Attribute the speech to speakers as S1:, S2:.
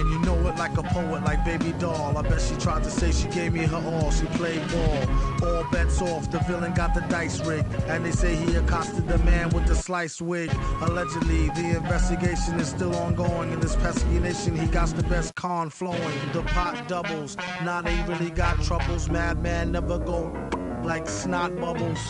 S1: And you know it like a poet, like baby doll. I bet she tried to say she gave me her all. She played ball. All bets off. The villain got the dice rigged. And they say he accosted the man with the slice wig. Allegedly, the investigation is still ongoing. In this pesky nation, he got the best con flowing. The pot doubles. Now they really got troubles. Madman never go like snot bubbles.